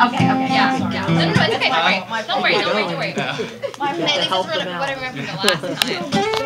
Okay, okay, yeah. Sorry. Yeah. No, no, no, it's okay. Uh, Don't worry. Don't worry. Don't worry. Don't worry. Yeah. this is what I remember the last time.